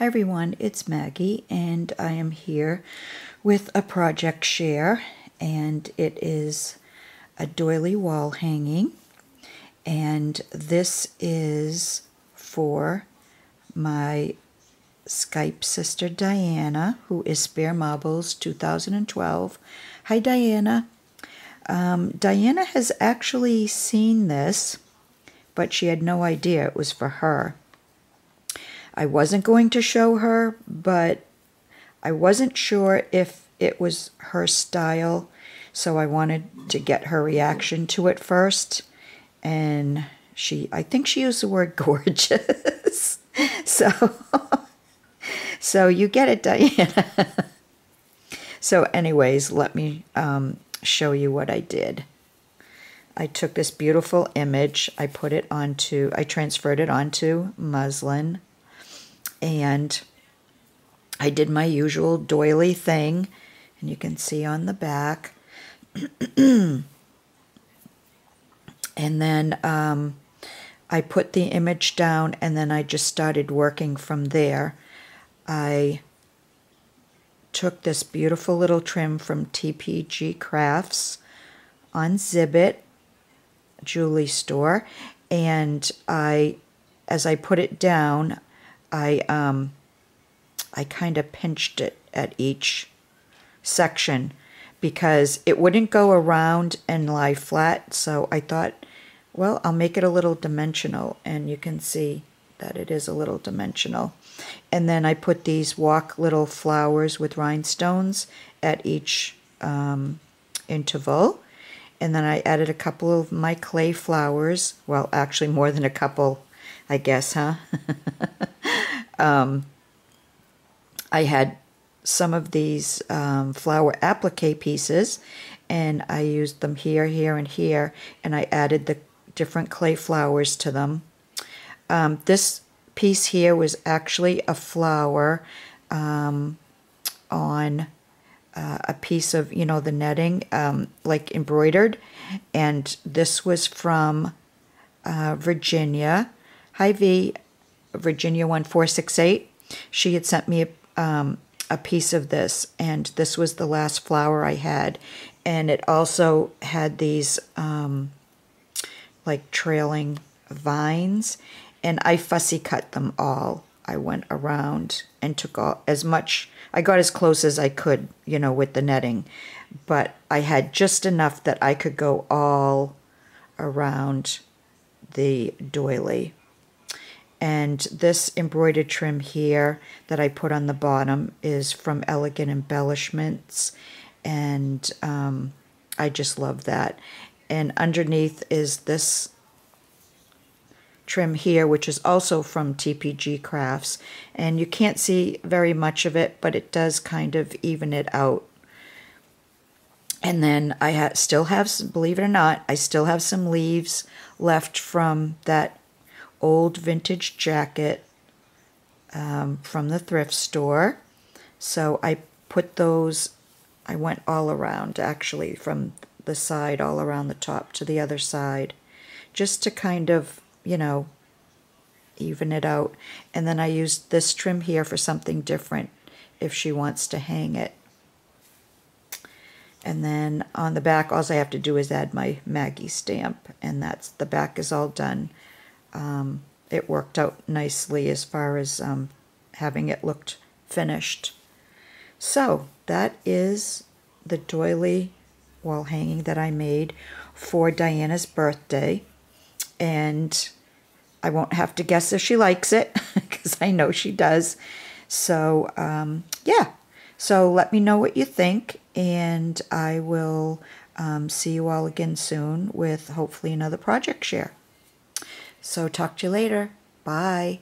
Hi everyone, it's Maggie and I am here with a project share and it is a doily wall hanging and this is for my Skype sister Diana who is Spare Marbles 2012. Hi Diana. Um, Diana has actually seen this but she had no idea it was for her. I wasn't going to show her, but I wasn't sure if it was her style, so I wanted to get her reaction to it first. And she, I think she used the word gorgeous. so, so you get it, Diana. so, anyways, let me um, show you what I did. I took this beautiful image, I put it onto, I transferred it onto muslin and I did my usual doily thing, and you can see on the back. and then um, I put the image down, and then I just started working from there. I took this beautiful little trim from TPG Crafts on Zibbet Julie store, and I, as I put it down, I um, I kind of pinched it at each section because it wouldn't go around and lie flat. So I thought, well, I'll make it a little dimensional, and you can see that it is a little dimensional. And then I put these walk little flowers with rhinestones at each um, interval. And then I added a couple of my clay flowers. Well, actually, more than a couple, I guess, huh? um, I had some of these um, flower applique pieces and I used them here, here, and here, and I added the different clay flowers to them. Um, this piece here was actually a flower um, on uh, a piece of, you know, the netting, um, like embroidered, and this was from uh, Virginia. Hi, V. Virginia 1468. She had sent me a, um, a piece of this, and this was the last flower I had. And it also had these um, like trailing vines, and I fussy cut them all. I went around and took all, as much, I got as close as I could, you know, with the netting, but I had just enough that I could go all around the doily. And this embroidered trim here that I put on the bottom is from Elegant Embellishments. And um, I just love that. And underneath is this trim here, which is also from TPG Crafts. And you can't see very much of it, but it does kind of even it out. And then I ha still have, believe it or not, I still have some leaves left from that old vintage jacket um, from the thrift store. So I put those, I went all around actually from the side all around the top to the other side just to kind of, you know, even it out. And then I used this trim here for something different if she wants to hang it. And then on the back, all I have to do is add my Maggie stamp, and that's the back is all done um, it worked out nicely as far as um, having it looked finished. So that is the doily wall hanging that I made for Diana's birthday. And I won't have to guess if she likes it because I know she does. So, um, yeah. So let me know what you think, and I will um, see you all again soon with hopefully another project share. So talk to you later. Bye.